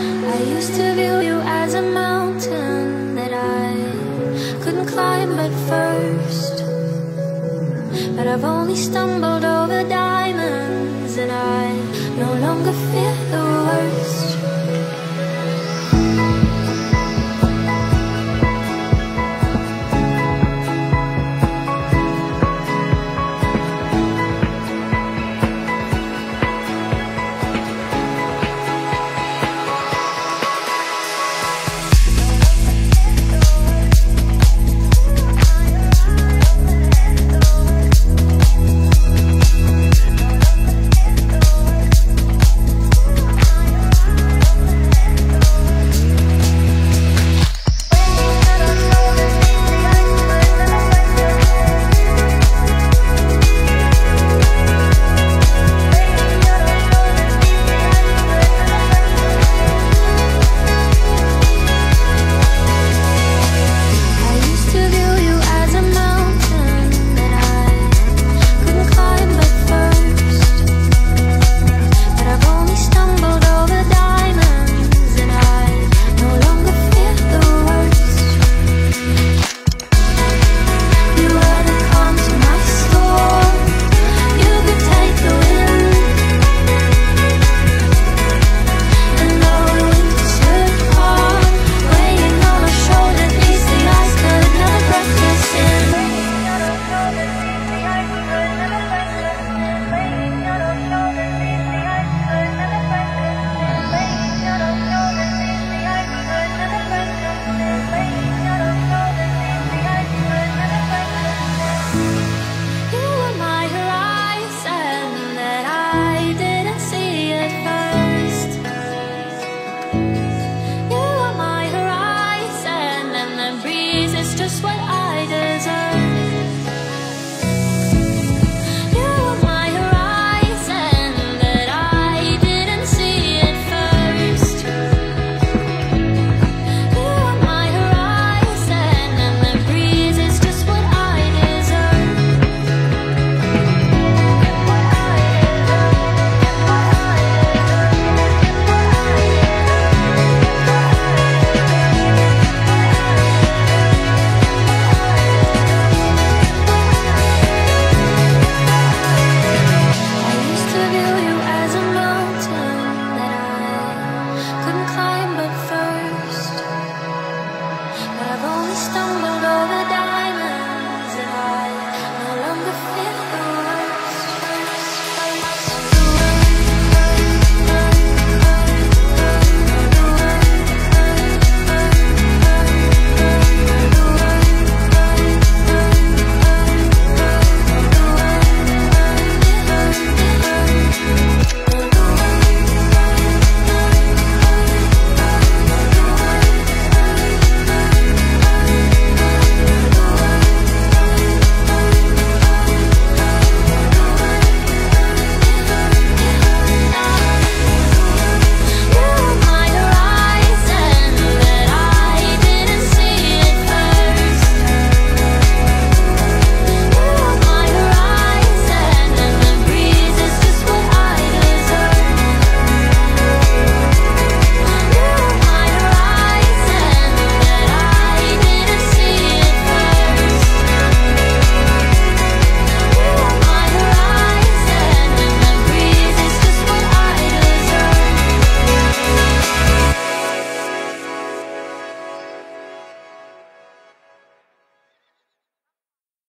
I used to view you as a mountain that I couldn't climb at first. But I've only stumbled over diamonds, and I no longer fear the worst.